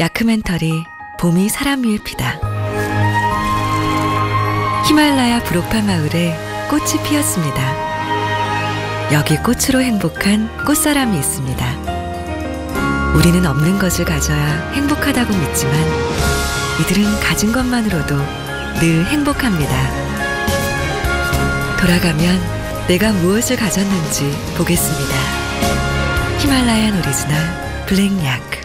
야크멘터리 봄이 사람 위에 피다. 히말라야 브로파 마을에 꽃이 피었습니다. 여기 꽃으로 행복한 꽃사람이 있습니다. 우리는 없는 것을 가져야 행복하다고 믿지만 이들은 가진 것만으로도 늘 행복합니다. 돌아가면 내가 무엇을 가졌는지 보겠습니다. 히말라야 오리지널 블랙약